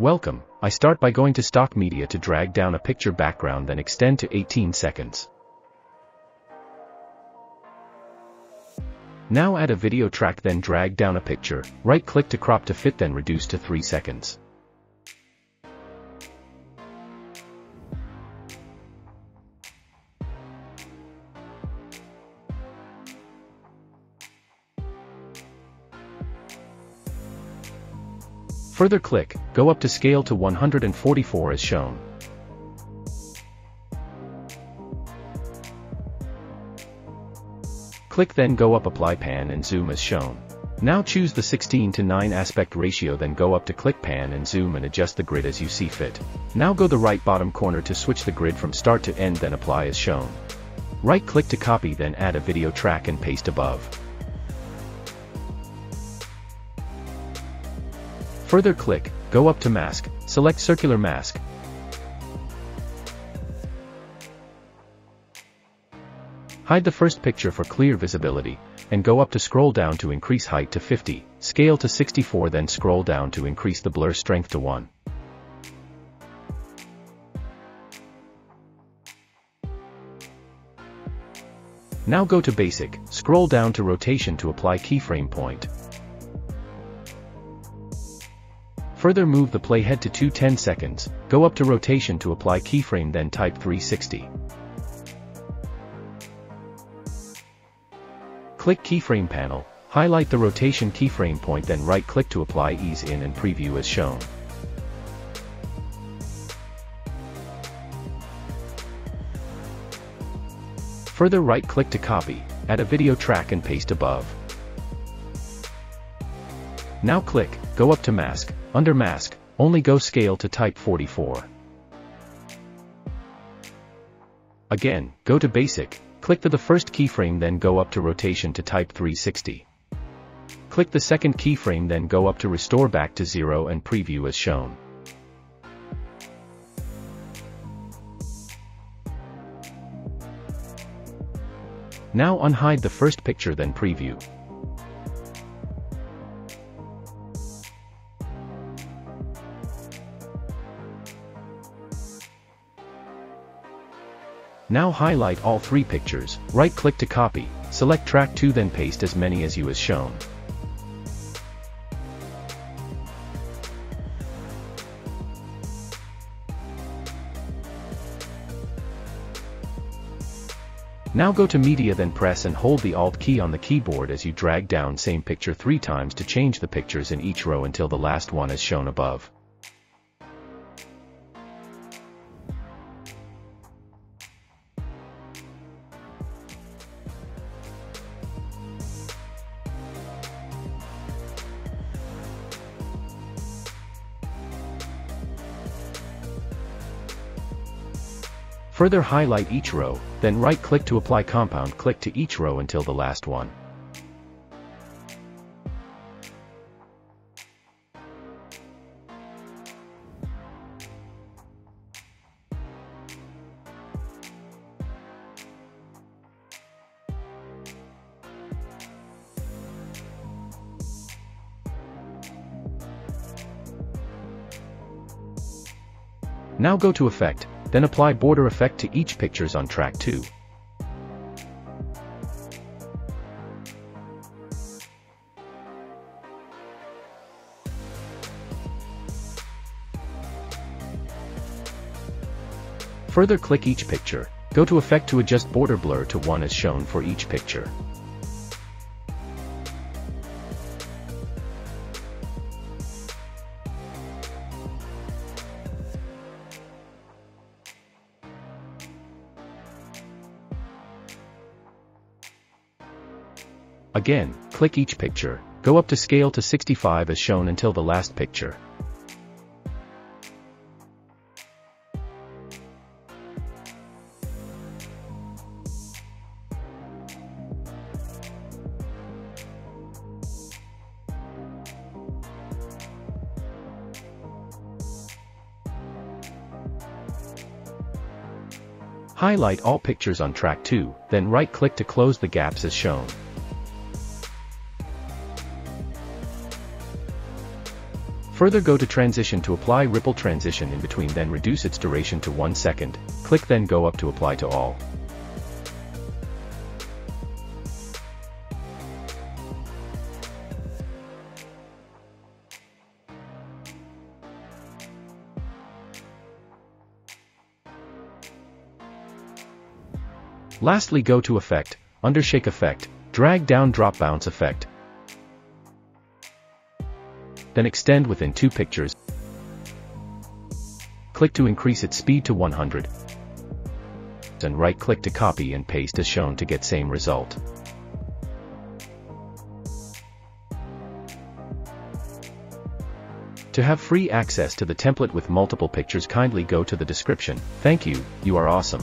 Welcome, I start by going to stock media to drag down a picture background then extend to 18 seconds. Now add a video track then drag down a picture, right click to crop to fit then reduce to 3 seconds. Further click, go up to scale to 144 as shown. Click then go up apply pan and zoom as shown. Now choose the 16 to 9 aspect ratio then go up to click pan and zoom and adjust the grid as you see fit. Now go the right bottom corner to switch the grid from start to end then apply as shown. Right click to copy then add a video track and paste above. Further click, go up to mask, select circular mask. Hide the first picture for clear visibility, and go up to scroll down to increase height to 50, scale to 64 then scroll down to increase the blur strength to 1. Now go to basic, scroll down to rotation to apply keyframe point. Further move the playhead to 210 seconds, go up to rotation to apply keyframe then type 360. Click keyframe panel, highlight the rotation keyframe point then right click to apply ease in and preview as shown. Further right click to copy, add a video track and paste above. Now click, go up to mask, under mask, only go scale to type 44. Again, go to basic, click to the first keyframe then go up to rotation to type 360. Click the second keyframe then go up to restore back to 0 and preview as shown. Now unhide the first picture then preview. Now highlight all three pictures, right-click to copy, select track 2 then paste as many as you as shown. Now go to media then press and hold the Alt key on the keyboard as you drag down same picture three times to change the pictures in each row until the last one is shown above. Further highlight each row, then right-click to apply compound clip to each row until the last one. Now go to Effect, then apply border effect to each pictures on track 2. Further click each picture, go to Effect to adjust border blur to 1 as shown for each picture. Again, click each picture, go up to scale to 65 as shown until the last picture. Highlight all pictures on track 2, then right-click to close the gaps as shown. Further go to transition to apply ripple transition in between then reduce its duration to 1 second, click then go up to apply to all. Lastly go to Effect, Undershake Effect, Drag Down Drop Bounce Effect. Then extend within two pictures. Click to increase its speed to 100. And right-click to copy and paste as shown to get same result. To have free access to the template with multiple pictures kindly go to the description. Thank you, you are awesome.